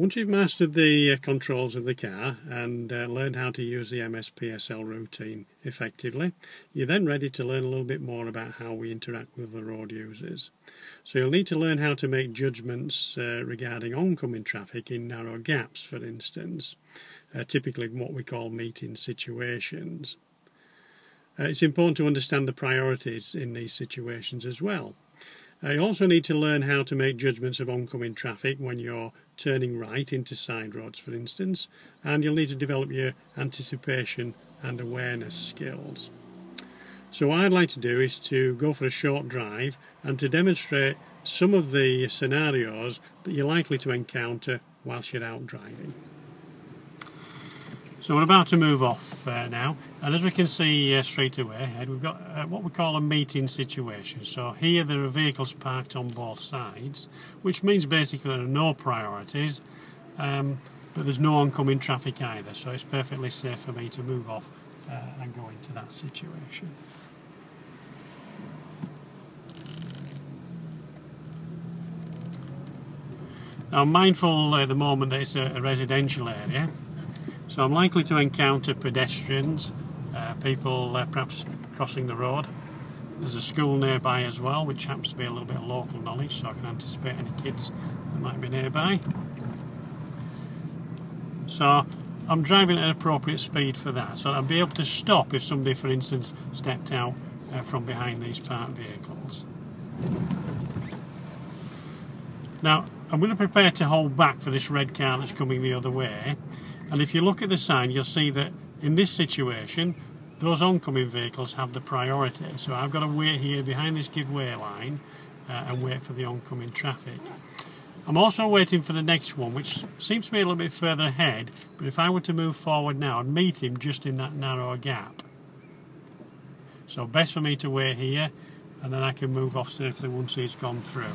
Once you've mastered the uh, controls of the car and uh, learned how to use the MSPSL routine effectively, you're then ready to learn a little bit more about how we interact with the road users. So you'll need to learn how to make judgments uh, regarding oncoming traffic in narrow gaps, for instance, uh, typically what we call meeting situations. Uh, it's important to understand the priorities in these situations as well. You also need to learn how to make judgments of oncoming traffic when you're turning right into side roads, for instance, and you'll need to develop your anticipation and awareness skills. So what I'd like to do is to go for a short drive and to demonstrate some of the scenarios that you're likely to encounter whilst you're out driving. So we're about to move off uh, now, and as we can see uh, straight away ahead, we've got uh, what we call a meeting situation. So here there are vehicles parked on both sides, which means basically there are no priorities, um, but there's no oncoming traffic either. So it's perfectly safe for me to move off uh, and go into that situation. Now I'm mindful at the moment that it's a, a residential area, so I'm likely to encounter pedestrians, uh, people uh, perhaps crossing the road. There's a school nearby as well, which happens to be a little bit of local knowledge, so I can anticipate any kids that might be nearby. So I'm driving at an appropriate speed for that, so I'll be able to stop if somebody, for instance, stepped out uh, from behind these parked vehicles. Now, I'm going to prepare to hold back for this red car that's coming the other way, and if you look at the sign, you'll see that in this situation, those oncoming vehicles have the priority. So I've got to wait here behind this give way line uh, and wait for the oncoming traffic. I'm also waiting for the next one, which seems to be a little bit further ahead, but if I were to move forward now, I'd meet him just in that narrow gap. So best for me to wait here, and then I can move off safely once he's gone through.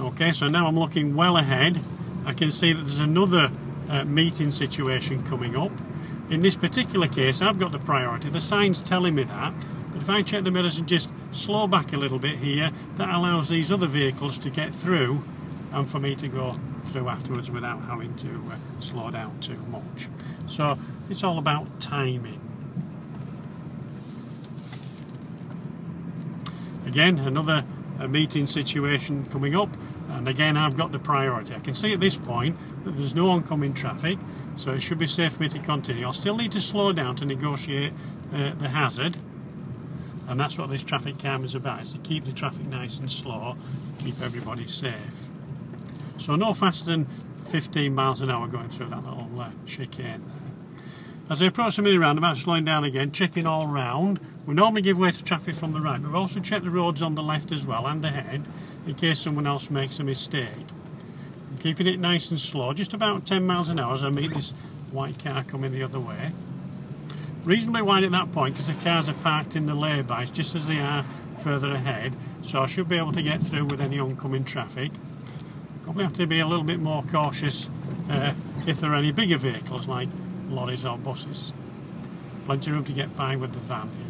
Okay, so now I'm looking well ahead. I can see that there's another uh, meeting situation coming up. In this particular case, I've got the priority. The sign's telling me that. But if I check the mirrors and just slow back a little bit here, that allows these other vehicles to get through and for me to go through afterwards without having to uh, slow down too much. So it's all about timing. Again, another a meeting situation coming up and again I've got the priority. I can see at this point that there's no oncoming traffic so it should be safe for me to continue. I'll still need to slow down to negotiate uh, the hazard and that's what this traffic cam is about, is to keep the traffic nice and slow, keep everybody safe. So no faster than 15 miles an hour going through that little uh, chicane there. As I approach the mini roundabout, slowing down again, checking all round, we normally give way to traffic from the right, but we also check the roads on the left as well and ahead in case someone else makes a mistake. I'm keeping it nice and slow, just about 10 miles an hour as I meet this white car coming the other way. Reasonably wide at that point because the cars are parked in the laybys just as they are further ahead, so I should be able to get through with any oncoming traffic. Probably have to be a little bit more cautious uh, if there are any bigger vehicles like lorries or buses. Plenty of room to get by with the van here.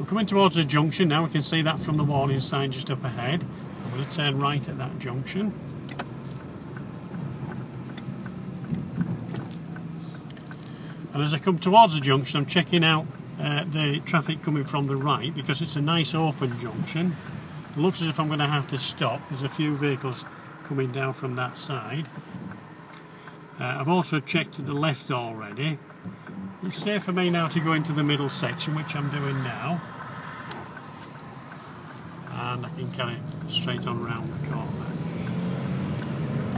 We're coming towards a junction now, we can see that from the warning sign just up ahead. I'm going to turn right at that junction. And as I come towards the junction, I'm checking out uh, the traffic coming from the right because it's a nice open junction. It looks as if I'm going to have to stop. There's a few vehicles coming down from that side. Uh, I've also checked to the left already it's safe for me now to go into the middle section, which I'm doing now. And I can carry it straight on round the corner.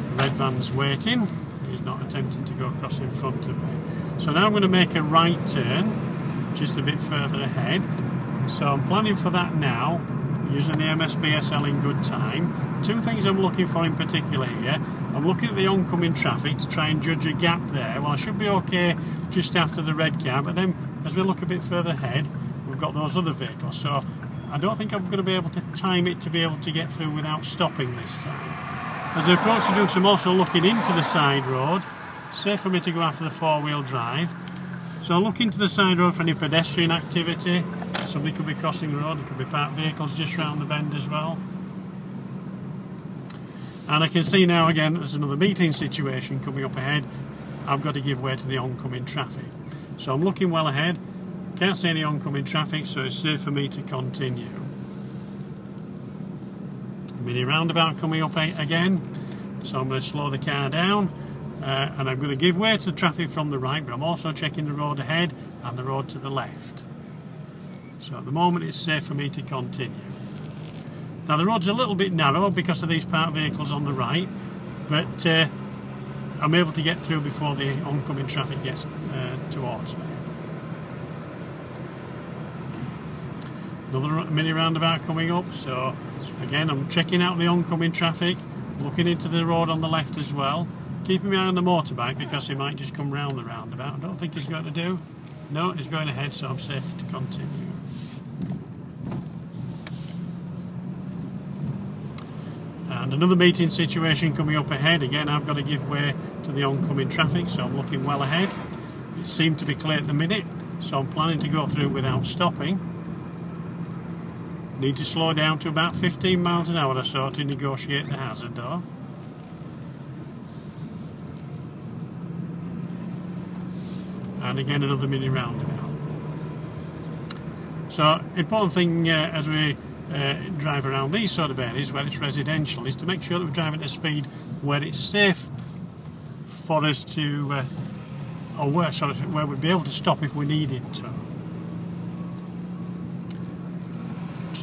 The red van's waiting. He's not attempting to go across in front of me. So now I'm going to make a right turn, just a bit further ahead. So I'm planning for that now, using the MSPSL in good time. Two things I'm looking for in particular here. I'm looking at the oncoming traffic to try and judge a gap there. Well, I should be okay just after the red car, but then as we look a bit further ahead, we've got those other vehicles. So I don't think I'm going to be able to time it to be able to get through without stopping this time. As I approach the junction, I'm also looking into the side road. Safe for me to go after the four-wheel drive. So I look into the side road for any pedestrian activity. Somebody could be crossing the road, there could be parked vehicles just round the bend as well. And I can see now again there's another meeting situation coming up ahead. I've got to give way to the oncoming traffic. So I'm looking well ahead. Can't see any oncoming traffic, so it's safe for me to continue. Mini roundabout coming up again. So I'm going to slow the car down uh, and I'm going to give way to the traffic from the right, but I'm also checking the road ahead and the road to the left. So at the moment it's safe for me to continue. Now the road's a little bit narrow because of these parked vehicles on the right, but uh, I'm able to get through before the oncoming traffic gets uh, towards me. Another mini roundabout coming up, so again I'm checking out the oncoming traffic, looking into the road on the left as well, keeping my eye on the motorbike because he might just come round the roundabout. I don't think he's going to do. No, he's going ahead, so I'm safe to continue. And another meeting situation coming up ahead. Again, I've got to give way to the oncoming traffic, so I'm looking well ahead. It seemed to be clear at the minute, so I'm planning to go through without stopping. Need to slow down to about 15 miles an hour or so to negotiate the hazard though. And again another mini roundabout. So important thing uh, as we uh, drive around these sort of areas where it's residential is to make sure that we're driving at a speed where it's safe for us to, uh, or where, sorry, where we'd be able to stop if we needed to.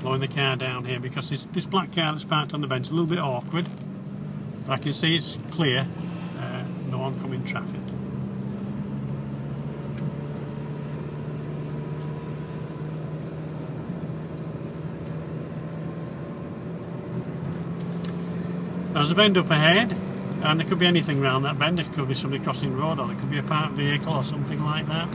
Slowing the car down here because this, this black car that's parked on the bench is a little bit awkward, but I can see it's clear, uh, no oncoming traffic. There's a bend up ahead, and there could be anything around that bend. There could be somebody crossing the road, or there could be a parked vehicle or something like that.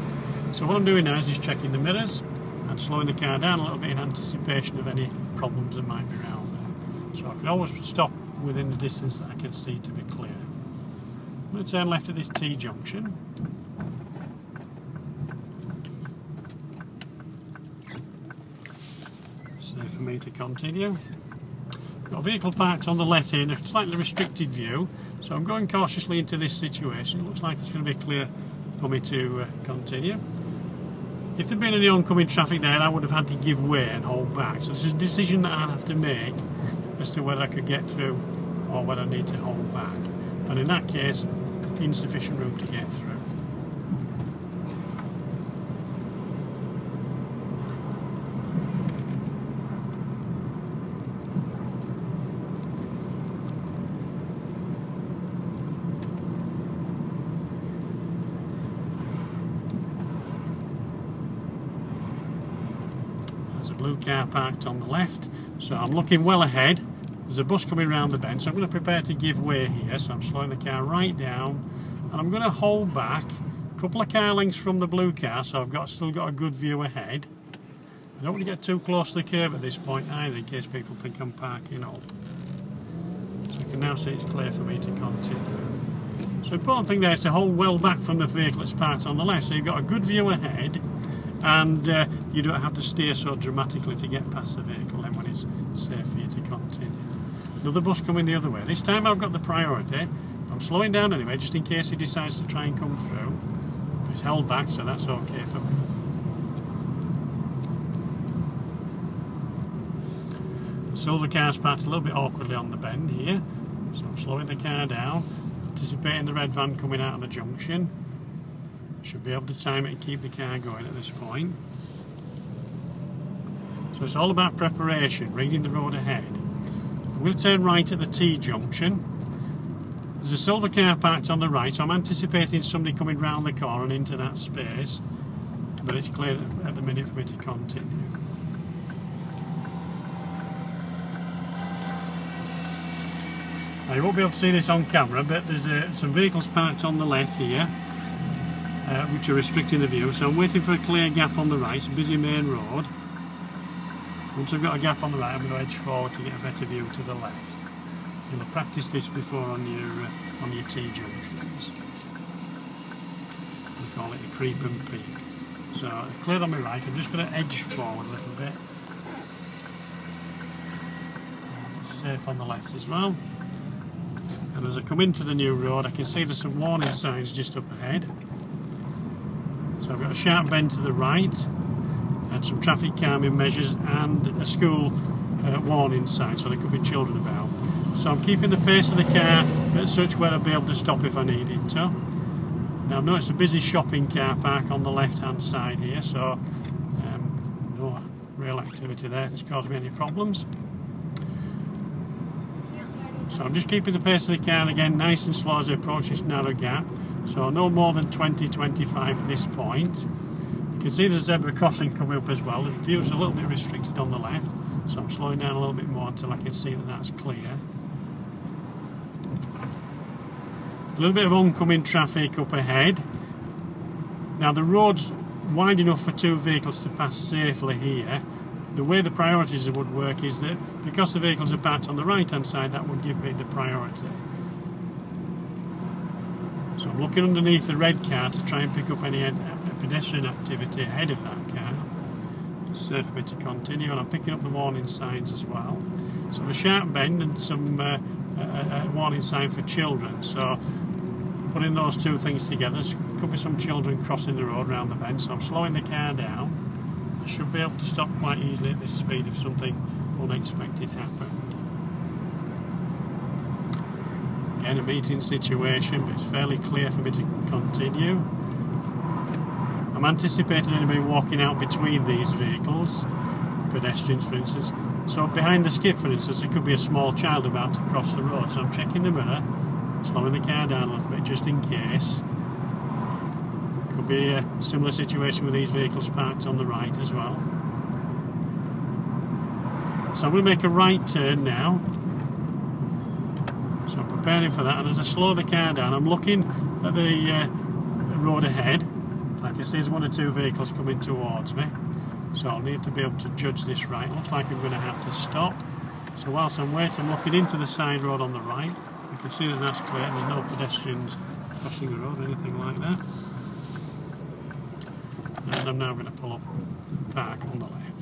So what I'm doing now is just checking the mirrors and slowing the car down a little bit in anticipation of any problems that might be around there. So I can always stop within the distance that I can see to be clear. I'm going to turn left at this T-junction. Safe for me to continue. Got a vehicle parked on the left here in a slightly restricted view, so I'm going cautiously into this situation. It looks like it's going to be clear for me to uh, continue. If there'd been any oncoming traffic there, I would have had to give way and hold back. So it's a decision that I'd have to make as to whether I could get through or whether I need to hold back. And in that case, insufficient room to get through. Car parked on the left. So I'm looking well ahead. There's a bus coming around the bend, so I'm going to prepare to give way here. So I'm slowing the car right down, and I'm going to hold back a couple of car lengths from the blue car, so I've got still got a good view ahead. I don't want to get too close to the curb at this point either, in case people think I'm parking up. So I can now see it's clear for me to continue. So important thing there is to hold well back from the vehicle that's parked on the left, so you've got a good view ahead and uh, you don't have to steer so dramatically to get past the vehicle then when it's safe for you to continue. Another bus coming the other way. This time I've got the priority. I'm slowing down anyway just in case he decides to try and come through. He's held back so that's okay for me. The silver car's parked a little bit awkwardly on the bend here so I'm slowing the car down anticipating the red van coming out of the junction. Should be able to time it and keep the car going at this point. So it's all about preparation, reading the road ahead. I'm going to turn right at the T-junction. There's a silver car parked on the right, so I'm anticipating somebody coming round the corner and into that space. But it's clear at the minute for me to continue. Now you won't be able to see this on camera, but there's uh, some vehicles parked on the left here uh, which are restricting the view. So I'm waiting for a clear gap on the right, it's a busy main road. Once I've got a gap on the right, I'm going to edge forward to get a better view to the left. You'll have practiced this before on your uh, on your T junctions. We call it a creep and peak. So clear on my right, I'm just going to edge forward a little bit. safe on the left as well. And as I come into the new road, I can see there's some warning signs just up ahead. So I've got a sharp bend to the right, and some traffic calming measures, and a school uh, warning sign, so there could be children about. So I'm keeping the pace of the car at such where I'll be able to stop if I needed to. Now I've noticed a busy shopping car park on the left hand side here, so um, no real activity there that's caused me any problems. So I'm just keeping the pace of the car again nice and slow as I approach this narrow gap. So no more than 20-25 at this point. You can see there's a zebra crossing coming up as well. The view's a little bit restricted on the left. So I'm slowing down a little bit more until I can see that that's clear. A little bit of oncoming traffic up ahead. Now the road's wide enough for two vehicles to pass safely here. The way the priorities would work is that because the vehicles are parked on the right hand side, that would give me the priority. So I'm looking underneath the red car to try and pick up any pedestrian activity ahead of that car. safe for me to continue, and I'm picking up the warning signs as well. So a sharp bend and some uh, a, a warning sign for children. So putting those two things together, there could be some children crossing the road around the bend. So I'm slowing the car down. I should be able to stop quite easily at this speed if something unexpected happened. Again, a meeting situation, but it's fairly clear for me to continue. I'm anticipating anybody walking out between these vehicles, pedestrians for instance. So behind the skip for instance, there could be a small child about to cross the road. So I'm checking the mirror, slowing the car down a little bit just in case. Could be a similar situation with these vehicles parked on the right as well. So I'm going to make a right turn now preparing for that and as I slow the car down I'm looking at the, uh, road ahead. Like I see there's one or two vehicles coming towards me so I'll need to be able to judge this right. Looks like I'm going to have to stop. So whilst I'm waiting I'm looking into the side road on the right. You can see that that's clear there's no pedestrians crossing the road or anything like that. And I'm now going to pull up park on the left